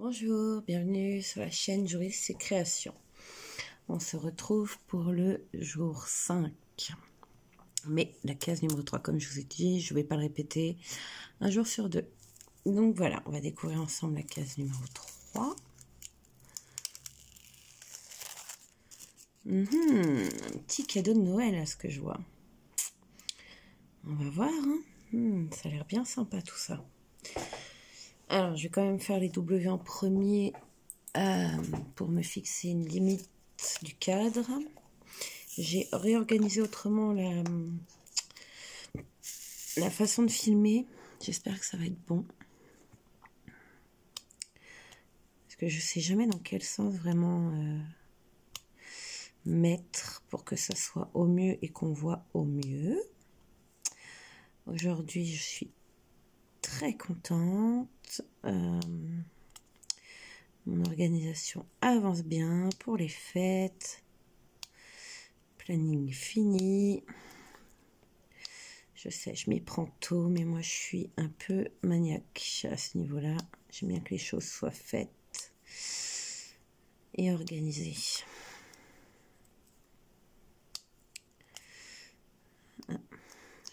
Bonjour, bienvenue sur la chaîne Joris et Création. On se retrouve pour le jour 5. Mais la case numéro 3, comme je vous ai dit, je ne vais pas le répéter un jour sur deux. Donc voilà, on va découvrir ensemble la case numéro 3. Mhm, un petit cadeau de Noël à ce que je vois. On va voir. Hein. Hmm, ça a l'air bien sympa tout ça. Alors, je vais quand même faire les W en premier euh, pour me fixer une limite du cadre. J'ai réorganisé autrement la, la façon de filmer. J'espère que ça va être bon. Parce que je sais jamais dans quel sens vraiment euh, mettre pour que ça soit au mieux et qu'on voit au mieux. Aujourd'hui, je suis très contente. Euh, mon organisation avance bien pour les fêtes. Planning fini. Je sais, je m'y prends tôt, mais moi je suis un peu maniaque à ce niveau-là. J'aime bien que les choses soient faites et organisées. Ah,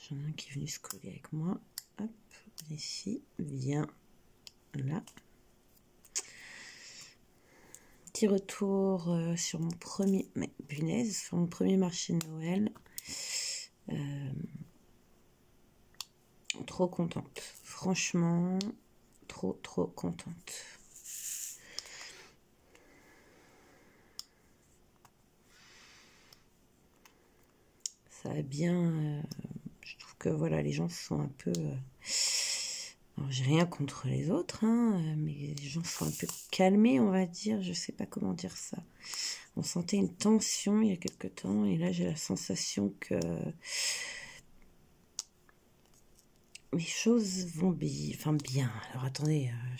j'en ai un qui est venu se coller avec moi. Ici, viens là. Petit retour euh, sur mon premier, mais punaise, sur mon premier marché de Noël. Euh, trop contente. Franchement, trop, trop contente. Ça a bien... Euh, je trouve que voilà, les gens sont un peu... Alors, j'ai rien contre les autres, hein, mais les gens sont un peu calmés, on va dire. Je sais pas comment dire ça. On sentait une tension il y a quelque temps, et là, j'ai la sensation que les choses vont bien. Alors, attendez, euh,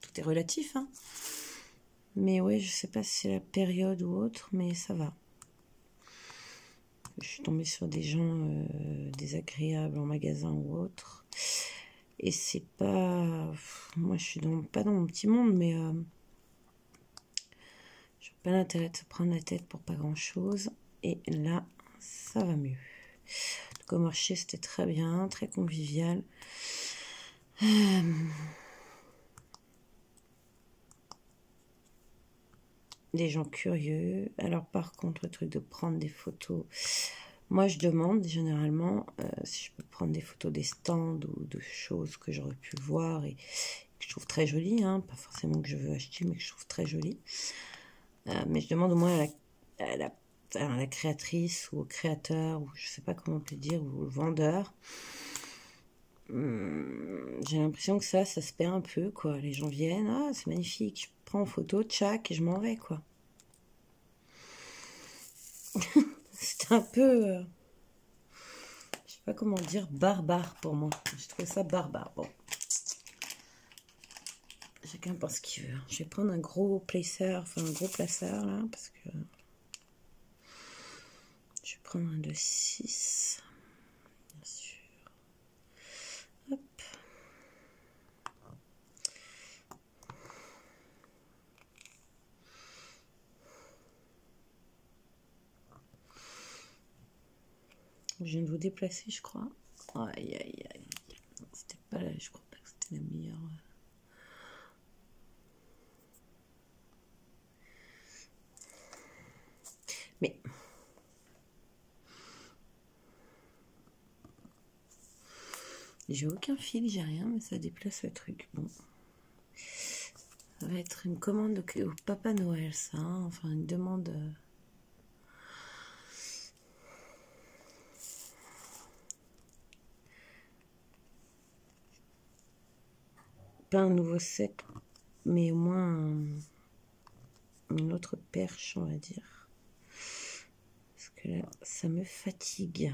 tout est relatif, hein. Mais ouais, je sais pas si c'est la période ou autre, mais ça va. Je suis tombée sur des gens euh, désagréables en magasin ou autre. Et c'est pas. Moi, je suis pas dans mon petit monde, mais. Euh, je n'ai pas l'intérêt de se prendre la tête pour pas grand chose. Et là, ça va mieux. Le marché, c'était très bien, très convivial. Euh, des gens curieux. Alors, par contre, le truc de prendre des photos. Moi, je demande généralement euh, si je peux prendre des photos des stands ou de choses que j'aurais pu voir et que je trouve très jolies. Hein, pas forcément que je veux acheter, mais que je trouve très jolies. Euh, mais je demande au moins à la, créatrice ou au créateur, ou je sais pas comment on dire, ou au vendeur. Hum, j'ai l'impression que ça, ça se perd un peu, quoi. Les gens viennent, ah, c'est magnifique, je prends en photo, tchac, et je m'en vais, quoi. c'est un peu, euh, je sais pas comment dire, barbare pour moi. Je trouve ça barbare. Bon, chacun pense ce qu'il veut. Je vais prendre un gros placer, enfin un gros placeur là, parce que je vais prendre un de 6, Je viens de vous déplacer, je crois. Aïe, aïe, aïe. C'était pas là, je crois pas que c'était la meilleure. Mais. J'ai aucun fil, j'ai rien, mais ça déplace le truc. Bon. Ça va être une commande au Papa Noël, ça. Hein. Enfin, une demande. Un nouveau set, mais au moins une autre perche, on va dire. Parce que là, ça me fatigue.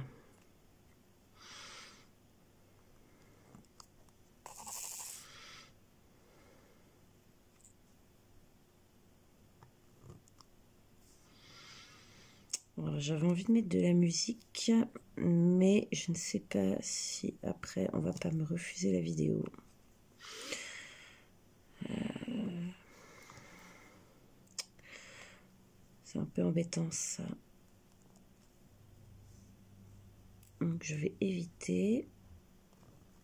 J'avais envie de mettre de la musique, mais je ne sais pas si après on va pas me refuser la vidéo. C'est un peu embêtant ça. Donc je vais éviter.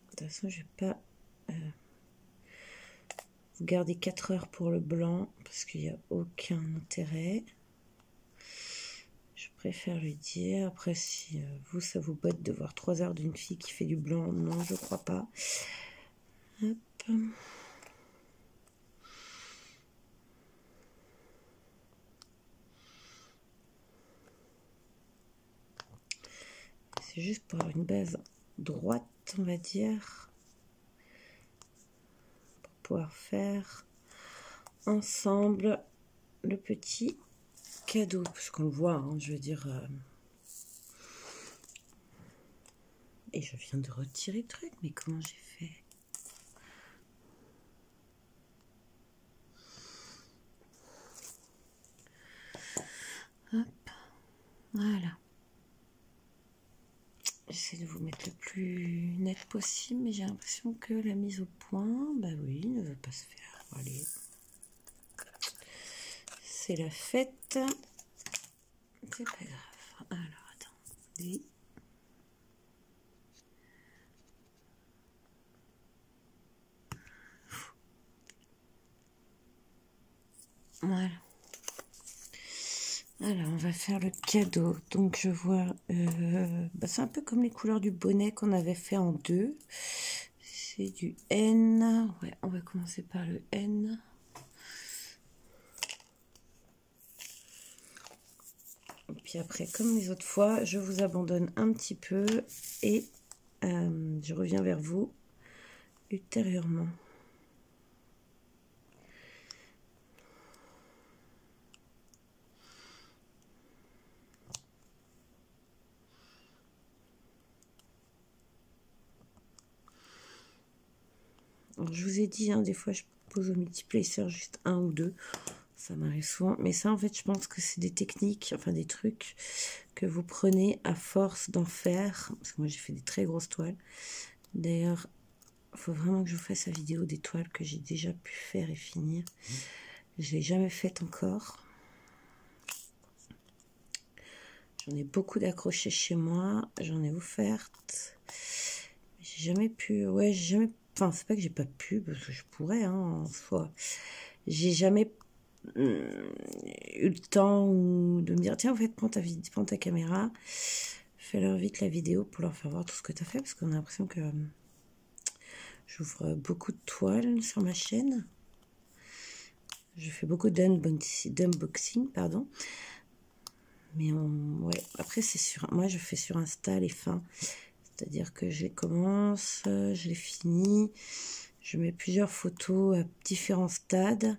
De toute façon, je vais pas euh, garder 4 heures pour le blanc parce qu'il n'y a aucun intérêt. Je préfère lui dire. Après, si euh, vous, ça vous botte de voir 3 heures d'une fille qui fait du blanc, non, je crois pas. Hop. Juste pour avoir une base droite, on va dire. Pour pouvoir faire ensemble le petit cadeau. Parce qu'on le voit, hein, je veux dire... Euh, et je viens de retirer le truc, mais comment j'ai fait? Hop, voilà. J'essaie de vous mettre le plus net possible, mais j'ai l'impression que la mise au point, bah oui, ne veut pas se faire. Allez. C'est la fête. C'est pas grave. Alors, attendez. Voilà. Alors, on va faire le cadeau. Donc, je vois... Euh, bah, c'est un peu comme les couleurs du bonnet qu'on avait fait en deux. C'est du N. Ouais, on va commencer par le N. Et puis après, comme les autres fois, je vous abandonne un petit peu et euh, je reviens vers vous ultérieurement. Je vous ai dit, hein, des fois, je pose au multiplacer juste un ou deux. Ça m'arrive souvent. Mais ça, en fait, je pense que c'est des techniques, enfin des trucs que vous prenez à force d'en faire. Parce que moi, j'ai fait des très grosses toiles. D'ailleurs, il faut vraiment que je vous fasse la vidéo des toiles que j'ai déjà pu faire et finir. Je l'ai jamais faite encore. J'en ai beaucoup d'accrochés chez moi. J'en ai offertes. J'ai jamais pu... Ouais, j'ai jamais Enfin, c'est pas que j'ai pas pu, parce que je pourrais, hein, en soi. J'ai jamais euh, eu le temps de me dire, tiens, en fait, prends ta, prends ta caméra, fais-leur vite la vidéo pour leur faire voir tout ce que tu as fait, parce qu'on a l'impression que euh, j'ouvre beaucoup de toiles sur ma chaîne. Je fais beaucoup d'unboxing, pardon. Mais ouais, après, c'est sur, moi, je fais sur Insta les fins c'est-à-dire que je commence, je les finis, je mets plusieurs photos à différents stades.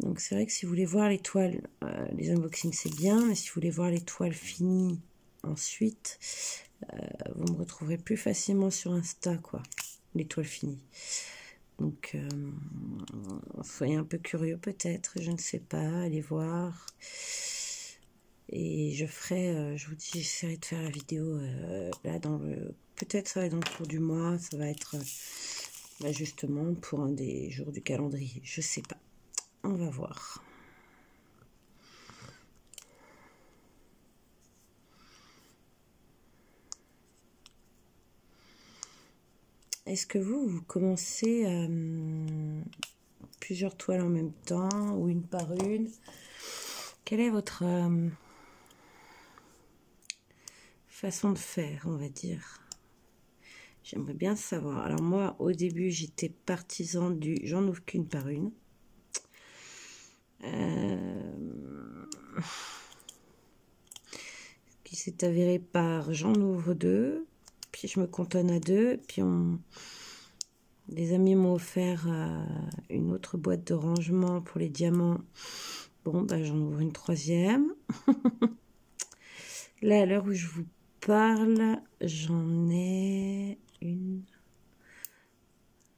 Donc c'est vrai que si vous voulez voir les toiles, euh, les unboxings c'est bien, mais si vous voulez voir les toiles finies ensuite, euh, vous me retrouverez plus facilement sur Insta, quoi, les toiles finies. Donc euh, soyez un peu curieux peut-être, je ne sais pas, allez voir. Et je ferai, euh, je vous dis, j'essaierai de faire la vidéo euh, là dans le... Peut-être ça va être dans le cours du mois, ça va être euh, bah, justement pour un des jours du calendrier. Je sais pas. On va voir. Est-ce que vous, vous commencez plusieurs toiles en même temps ou une par une? Quel est votre façon de faire, on va dire. J'aimerais bien savoir. Alors moi, au début, j'étais partisan du j'en ouvre qu'une par une. Euh, qui s'est avéré par j'en ouvre deux, puis je me cantonne à deux, puis on... Les amis m'ont offert euh, une autre boîte de rangement pour les diamants. Bon, bah, j'en ouvre une troisième. Là, à l'heure où je vous parle, j'en ai une,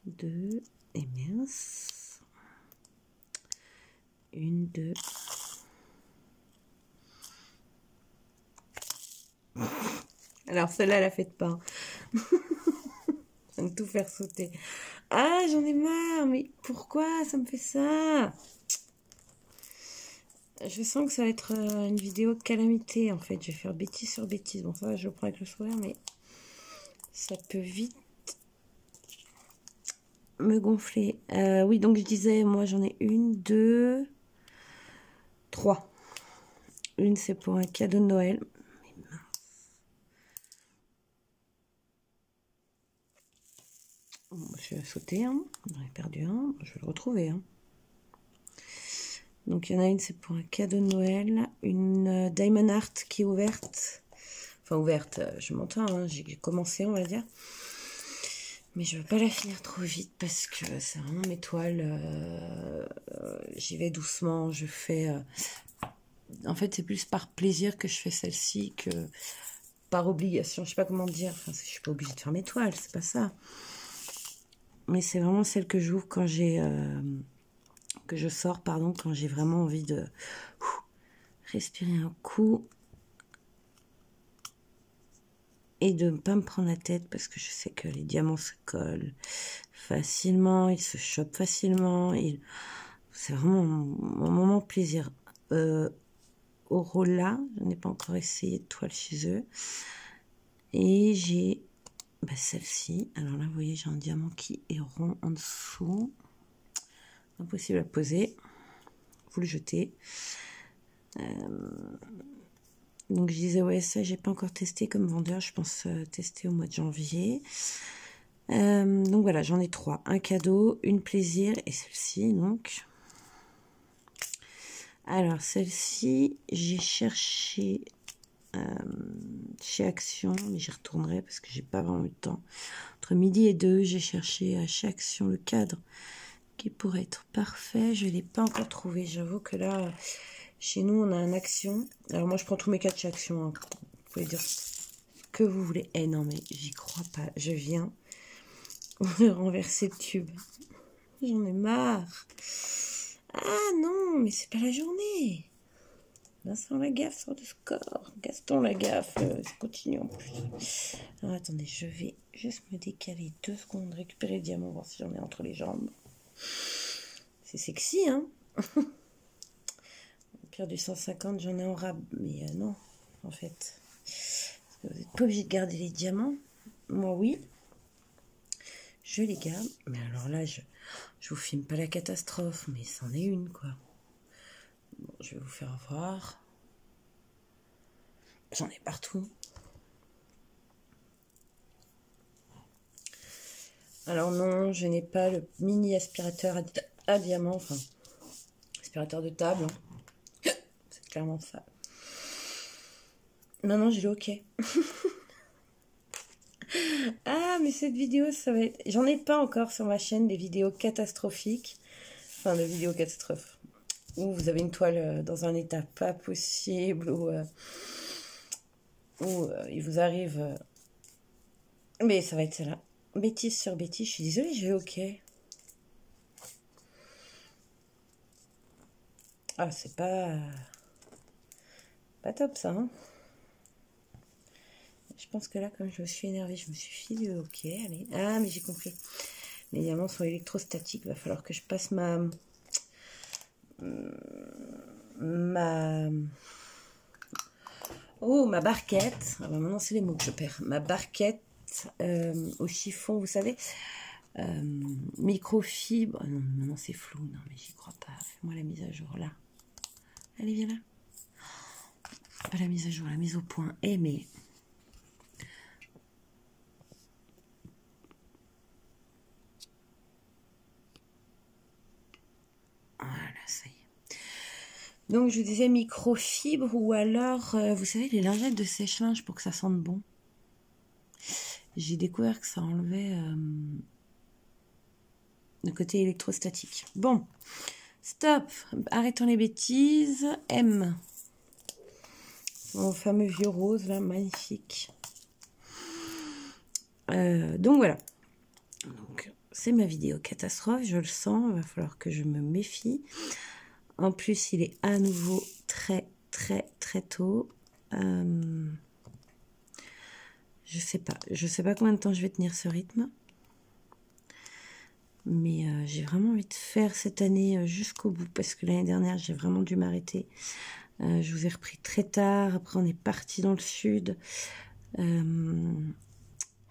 deux, et mince. Une, deux. Alors celle-là, la faites pas. ça me tout faire sauter. Ah, j'en ai marre, mais pourquoi ça me fait ça? Je sens que ça va être euh, une vidéo calamité en fait. Je vais faire bêtise sur bêtise. Bon, ça je le prends avec le sourire, mais ça peut vite me gonfler. Euh, oui, donc je disais, moi j'en ai une, deux, trois. Une, c'est pour un cadeau de Noël. je vais sauter un. J'en ai perdu un. Je vais le retrouver. Hein. Donc il y en a une, c'est pour un cadeau de Noël. Une euh, Diamond Art qui est ouverte. Enfin ouverte, euh, je m'entends, hein. j'ai commencé on va dire. Mais je veux pas la finir trop vite parce que c'est vraiment mes toiles. Euh, j'y vais doucement, je fais... en fait c'est plus par plaisir que je fais celle-ci que par obligation. Je sais pas comment dire. Enfin, je suis pas obligée de faire mes toiles, c'est pas ça. Mais c'est vraiment celle que j'ouvre quand j'ai je sors, pardon, quand j'ai vraiment envie de respirer un coup et de ne pas me prendre la tête parce que je sais que les diamants se collent facilement, ils se chopent facilement. C'est vraiment mon, moment plaisir. Euh, là je n'ai pas encore essayé de toile chez eux. Et j'ai bah, celle-ci. Alors là, vous voyez, j'ai un diamant qui est rond en dessous impossible à poser. Vous le jetez. Euh, donc je disais ouais ça j'ai pas encore testé comme vendeur, je pense euh, tester au mois de janvier. Euh, donc voilà, j'en ai trois. Un cadeau, une plaisir et celle-ci donc. Alors celle-ci, j'ai cherché chez Action, mais j'y retournerai parce que j'ai pas vraiment eu le temps. Entre midi et deux, j'ai cherché à chez Action le cadre qui pourrait être parfait. Je ne l'ai pas encore trouvé. J'avoue que là, chez nous, on a un action. Alors moi, je prends tous mes de chez action. Hein. Vous pouvez dire que vous voulez. Eh non, mais j'y crois pas. Je viens de renverser le tube. J'en ai marre. Ah non, mais c'est pas la journée. Vincent Lagaffe sort de score. Gaston Lagaffe, euh, continue en plus. Alors attendez, je vais juste me décaler deux secondes, récupérer le diamant, voir si j'en ai entre les jambes. C'est sexy, hein Pire du 150, j'en ai en rab. Mais euh, non, en fait. vous n'êtes pas obligé de garder les diamants. Moi, oui. Je les garde. Mais alors là, je, je vous filme pas la catastrophe, mais c'en est une, quoi. Je vais vous faire voir. J'en ai partout. Alors non, je n'ai pas le mini aspirateur à, diamant, enfin, aspirateur de table. Hein. C'est clairement ça. Non, non, j'ai le OK. ah, mais cette vidéo, ça va être... J'en ai pas encore sur ma chaîne des vidéos catastrophiques. Enfin, de vidéos catastrophes. Où vous avez une toile euh, dans un état pas possible, ou euh, euh, il vous arrive... Mais ça va être celle-là bêtise sur bêtise. Je suis désolée, je vais OK. Ah, c'est pas... Pas top, ça, hein. Je pense que là, comme je me suis énervée, je me suis filé OK. Ah, mais j'ai compris. Les diamants sont électrostatiques. Va falloir que je passe ma... Ma... Oh, ma barquette. Ah bah maintenant, c'est les mots que je perds. Ma barquette euh, au chiffon, vous savez, euh, microfibre. Non, non, c'est flou, non, mais j'y crois pas. Fais-moi la mise à jour là. Allez, viens là. Pas la mise à jour, la mise au point. Eh. Voilà, ça y est. Donc, je vous disais microfibre ou alors, euh, vous savez, les lingettes de sèche-linge pour que ça sente bon j'ai découvert que ça enlevait euh, le côté électrostatique. Bon, stop, arrêtons les bêtises. M. Mon fameux vieux rose, là, magnifique. Euh, donc voilà. C'est ma vidéo catastrophe, je le sens, il va falloir que je me méfie. En plus, il est à nouveau très, très, très tôt. Euh, je sais pas. Je sais pas combien de temps je vais tenir ce rythme. Mais euh, j'ai vraiment envie de faire cette année euh, jusqu'au bout parce que l'année dernière, j'ai vraiment dû m'arrêter. Euh, je vous ai repris très tard. Après, on est parti dans le sud.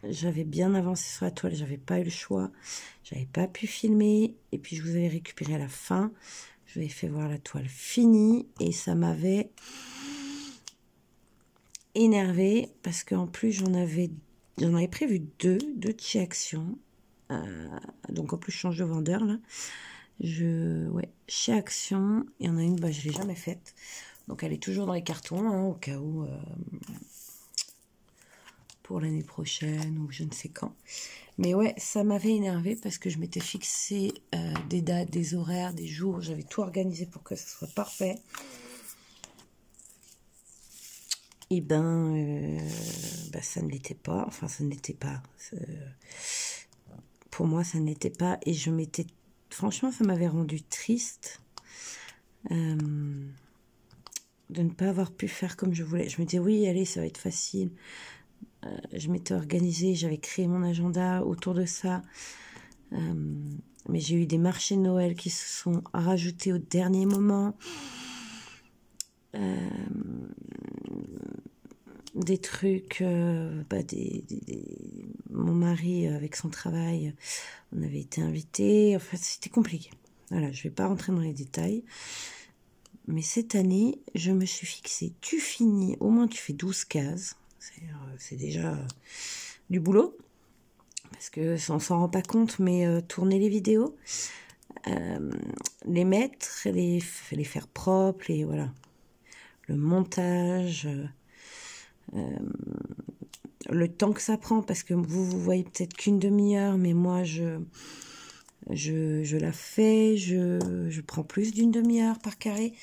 j'avais bien avancé sur la toile. J'avais pas eu le choix. J'avais pas pu filmer. Et puis, je vous avais récupéré à la fin. Je vous ai fait voir la toile finie. Et ça m'avait énervé parce qu'en plus, j'en avais, j'en avais prévu deux, deux de chez Action. Euh, donc en plus, je change de vendeur là. Je, ouais, chez Action, il y en a une, bah, je l'ai jamais faite. Donc elle est toujours dans les cartons, hein, au cas où, euh, pour l'année prochaine ou je ne sais quand. Mais ouais, ça m'avait énervé parce que je m'étais fixé euh, des dates, des horaires, des jours. J'avais tout organisé pour que ce soit parfait. Eh ben, ça ne l'était pas. Enfin, ça ne l'était pas pour moi, ça n'était pas. Et je m'étais. Franchement, ça m'avait rendu triste euh, de ne pas avoir pu faire comme je voulais. Je me disais, oui, allez, ça va être facile. Euh, je m'étais organisée, j'avais créé mon agenda autour de ça. Euh, mais j'ai eu des marchés de Noël qui se sont rajoutés au dernier moment des trucs, euh, bah, des, mon mari euh, avec son travail, on avait été invité, enfin c'était compliqué. Voilà, je vais pas rentrer dans les détails. Mais cette année, je me suis fixé, tu finis, au moins tu fais 12 cases, c'est euh, déjà du boulot, parce que on s'en rend pas compte, mais tourner les vidéos, les mettre, les faire propres, et voilà, le montage, euh, le temps que ça prend, parce que vous, vous voyez peut-être qu'une demi-heure, mais moi, je, je, la fais, je, je prends plus d'une demi-heure par carré.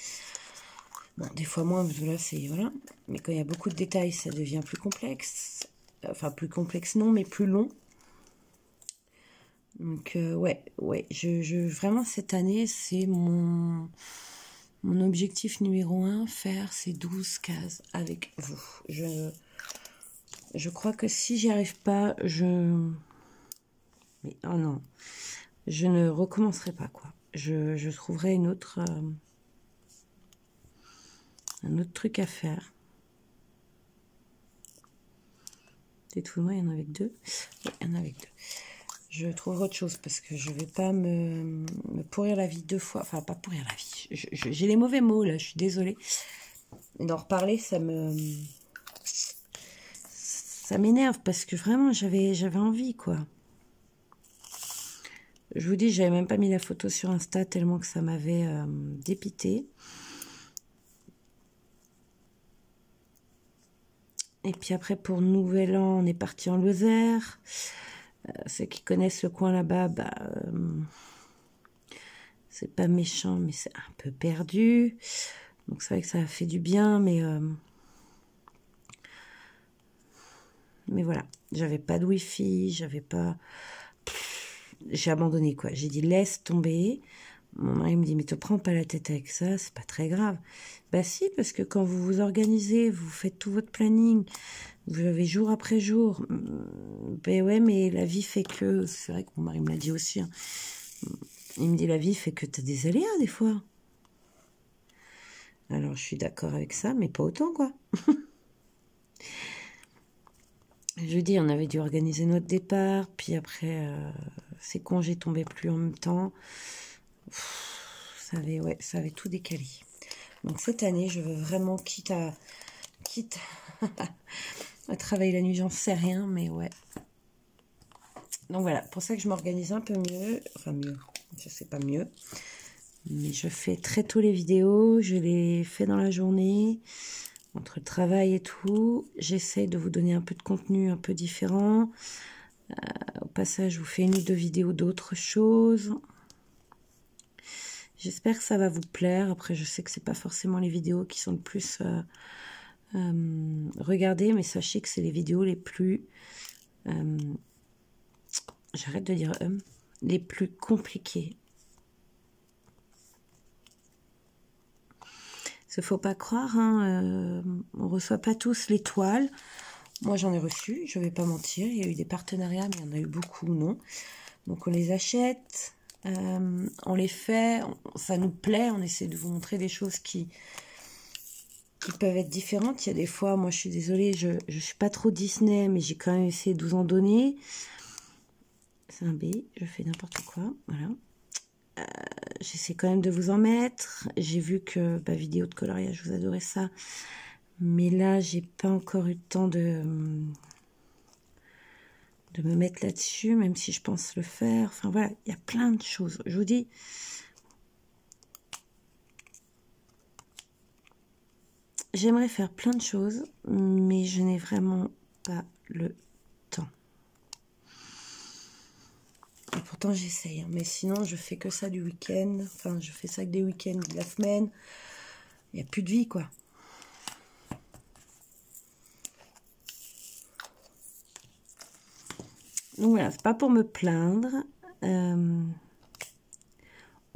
Bon, des fois moins, parce que là, c'est... Voilà. Mais quand il y a beaucoup de détails, ça devient plus complexe. Enfin, plus complexe, non, mais plus long. Donc, euh, ouais, ouais. Je, je, vraiment, cette année, c'est mon... Mon objectif numéro un, faire ces 12 cases avec vous. Je, crois que si j'y arrive pas, je... Mais oh non, je ne recommencerai pas, quoi. Je, trouverai une autre... Euh, un autre truc à faire. Dites-moi, il y en a avec deux. Il y en a avec deux je trouverai autre chose parce que je vais pas me, pourrir la vie deux fois. Enfin, pas pourrir la vie. J'ai les mauvais mots là, je suis désolée. D'en reparler, ça me. Ça m'énerve parce que vraiment, j'avais j'avais envie quoi. Je vous dis, j'avais même pas mis la photo sur Insta tellement que ça m'avait euh, dépité. Et puis après, pour Nouvel An, on est parti en Lozère. Euh, ceux qui connaissent le coin là-bas, bah, euh, c'est pas méchant, mais c'est un peu perdu. Donc c'est vrai que ça a fait du bien, mais euh, mais voilà, j'avais pas de wifi, j'avais pas, j'ai abandonné quoi. J'ai dit laisse tomber. Mon mari me dit mais te prends pas la tête avec ça, c'est pas très grave. Bah si, parce que quand vous vous organisez, vous faites tout votre planning, vous avez jour après jour. Ben ouais, mais la vie fait que. C'est vrai que mon mari me l'a dit aussi. Hein. Il me dit la vie fait que tu as des aléas des fois. Alors je suis d'accord avec ça, mais pas autant quoi. je dis, on avait dû organiser notre départ, puis après, euh, ces congés tombaient plus en même temps. ça avait, ouais, ça avait tout décalé. Donc cette année, je veux vraiment, quitte à, quitte travailler la nuit, j'en sais rien, mais ouais. Donc voilà, pour ça que je m'organise un peu mieux. Enfin mieux, je sais pas mieux. Mais je fais très tôt les vidéos, je les fais dans la journée, entre le travail et tout. J'essaie de vous donner un peu de contenu un peu différent. Euh, au passage, je vous fais une ou deux vidéos d'autres choses. J'espère que ça va vous plaire. Après, je sais que c'est pas forcément les vidéos qui sont le plus euh, euh, regardez, mais sachez que c'est les vidéos les plus... Euh, j'arrête de dire euh, les plus compliquées. Il ne faut pas croire, hein, on reçoit pas tous l'étoile. Moi, j'en ai reçu, je vais pas mentir. Il y a eu des partenariats, mais il y en a eu beaucoup, non. Donc on les achète, on les fait, ça nous plaît, on essaie de vous montrer des choses qui, qui peuvent être différentes. Il y a des fois, moi je suis désolée, je ne suis pas trop Disney, mais j'ai quand même essayé de vous en donner. C'est un B, je fais n'importe quoi, voilà. Euh, j'essaie quand même de vous en mettre. J'ai vu que bah, vidéo de coloriage, vous adorez ça. Mais là, j'ai pas encore eu le temps de, de me mettre là-dessus, même si je pense le faire. Enfin voilà, il y a plein de choses. Je vous dis, j'aimerais faire plein de choses, mais je n'ai vraiment pas le temps. Et pourtant j'essaye, hein. mais sinon je fais que ça du week-end. Enfin, je fais ça que des week-ends de la semaine. Il n'y a plus de vie, quoi. Donc voilà, c'est pas pour me plaindre. Euh,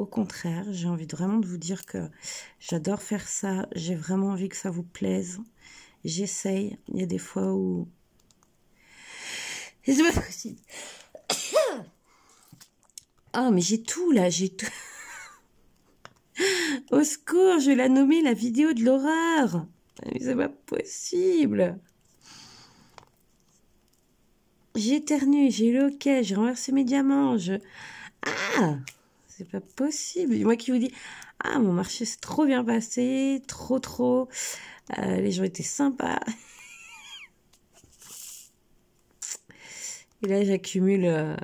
au contraire, j'ai envie vraiment de vous dire que j'adore faire ça. J'ai vraiment envie que ça vous plaise. J'essaye. Il y a des fois où... Ah, mais j'ai tout là, j'ai tout. Au secours, je vais la nommer la vidéo de l'horreur. Mais c'est pas possible. J'éternue, j'ai le hockey, j'ai renversé mes diamants, je... Ah C'est pas possible. Moi qui vous dis, ah, mon marché s'est trop bien passé, trop, trop. Euh, les gens étaient sympas. Et là, j'accumule euh,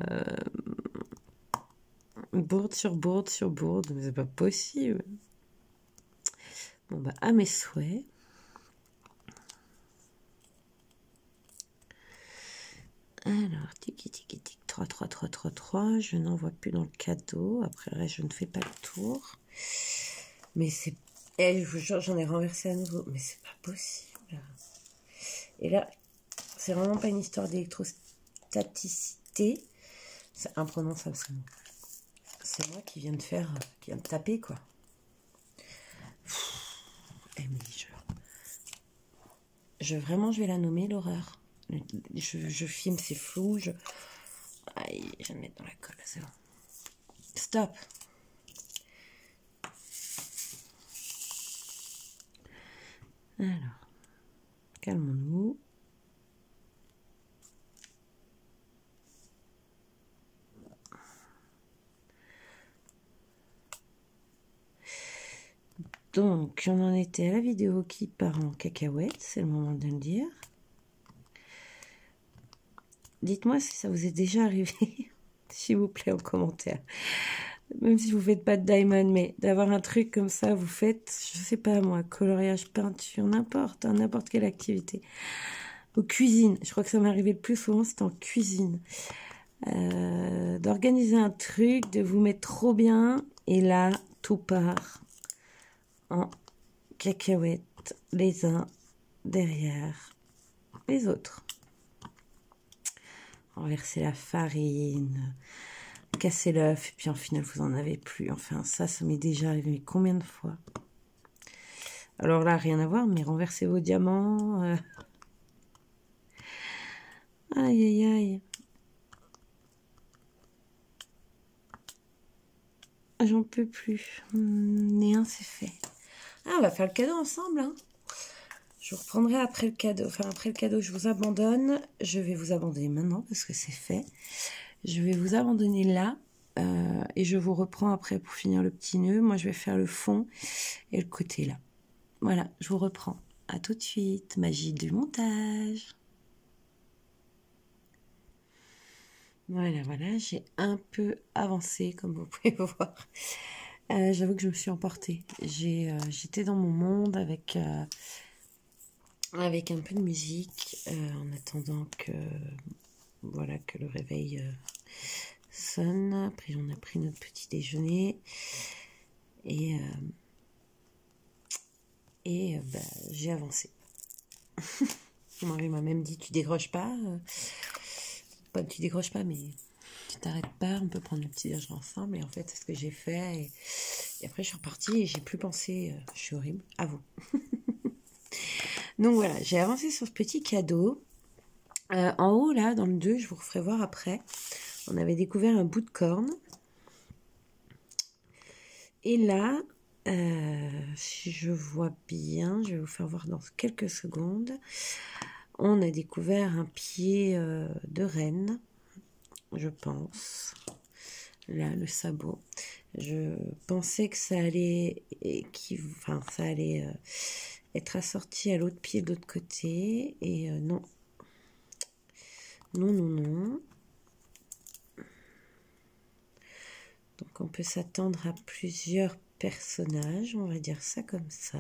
bourde sur bourde sur bourde, mais c'est pas possible. Bon, bah, à mes souhaits. Alors, tiki tiki tiki 3, 3, 3, 3, 3. Je n'en vois plus dans le cadeau. Après, je ne fais pas le tour. Mais c'est. Eh, je j'en ai renversé à nouveau. Mais c'est pas possible. Et là, c'est vraiment pas une histoire d'électrostaticité. C'est imprononçable ce mot. C'est moi qui viens de faire. qui viens de taper, quoi. Eh, mais je. Je vraiment, je vais la nommer l'horreur. Je, filme, c'est flou. Je... Aïe, je vais me mettre dans la colle, c'est bon. Stop. Alors, calmons-nous. Donc, on en était à la vidéo qui part en cacahuète, c'est le moment de le dire. Dites-moi si ça vous est déjà arrivé, s'il vous plaît, en commentaire. Même si vous faites pas de diamond, mais d'avoir un truc comme ça, vous faites, je sais pas moi, coloriage, peinture, n'importe, hein, n'importe quelle activité. Ou cuisine, je crois que ça m'est arrivé le plus souvent, c'est en cuisine. Euh, d'organiser un truc, de vous mettre trop bien, et là, tout part en cacahuètes, les uns derrière les autres renverser la farine, casser l'œuf, et puis en final, vous en avez plus. Enfin, ça, ça m'est déjà arrivé combien de fois? Alors là, rien à voir, mais renverser vos diamants... Euh. Aïe, aïe, aïe. J'en peux plus. Néant, c'est fait. Ah, on va faire le cadeau ensemble, hein je vous reprendrai après le cadeau. Enfin, après le cadeau, je vous abandonne. Je vais vous abandonner maintenant parce que c'est fait. Je vais vous abandonner là. Euh, et je vous reprends après pour finir le petit nœud. Moi, je vais faire le fond et le côté là. Voilà, je vous reprends. À tout de suite. Magie du montage. Voilà, voilà, j'ai un peu avancé, comme vous pouvez voir. Euh, j'avoue que je me suis emportée. Euh, j'étais dans mon monde avec avec un peu de musique euh, en attendant que voilà que le réveil euh, sonne. Après on a pris notre petit déjeuner et euh, et bah, j'ai avancé. Mon mari m'a même dit tu décroches pas, pas tu décroches pas mais tu t'arrêtes pas, on peut prendre le petit déjeuner ensemble et en fait c'est ce que j'ai fait et, et, après je suis repartie et j'ai plus pensé, je suis horrible, à vous. Donc voilà, j'ai avancé sur ce petit cadeau. Euh, en haut, là, dans le 2, je vous referai voir après. on avait découvert un bout de corne. Et là, euh, si je vois bien, je vais vous faire voir dans quelques secondes, on a découvert un pied euh, de reine, je pense. Là, le sabot. Je pensais que ça allait, enfin, ça allait être assorti à l'autre pied de l'autre côté. Et non. Non, non, non. Donc on peut s'attendre à plusieurs personnages, on va dire ça comme ça.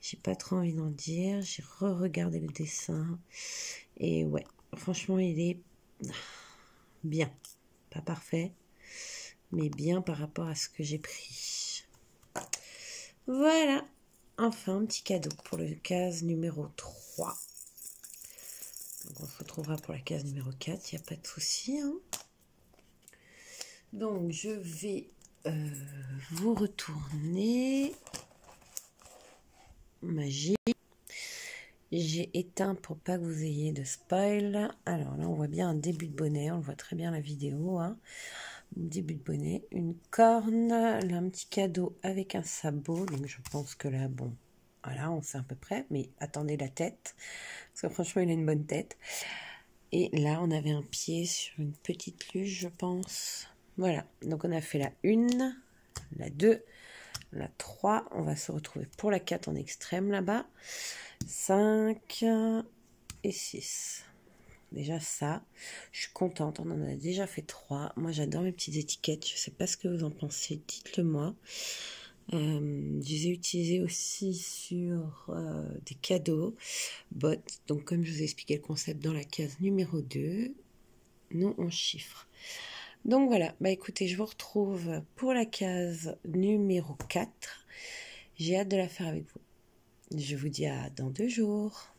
J'ai pas trop envie d'en dire, j'ai re-regardé le dessin et ouais, franchement il est bien, pas parfait, mais bien par rapport à ce que j'ai pris. Voilà, enfin un petit cadeau pour le case numéro 3. on se retrouvera pour la case numéro 4, il n'y a pas de souci. Hein. Donc, je vais euh, vous retourner. Magie. J'ai éteint pour pas que vous ayez de spoil. Alors là, on voit bien un début de bonnet. On le voit très bien la vidéo. Hein. Début de bonnet. Une corne. Là, un petit cadeau avec un sabot. Donc je pense que là, bon, voilà, on sait à peu près. Mais attendez la tête. Parce que franchement, il a une bonne tête. Et là, on avait un pied sur une petite luge, je pense. Voilà, donc on a fait la 1, la 2, la 3. On va se retrouver pour la 4 en extrême là-bas. 5 et 6. Déjà ça, je suis contente, on en a déjà fait 3. Moi j'adore mes petites étiquettes, je sais pas ce que vous en pensez, dites-le moi. Euh, je les ai utilisées aussi sur euh, des cadeaux, bots. Donc comme je vous ai expliqué le concept dans la case numéro 2, nous on chiffre. Donc voilà, bah écoutez, je vous retrouve pour la case numéro 4. J'ai hâte de la faire avec vous. Je vous dis à dans deux jours.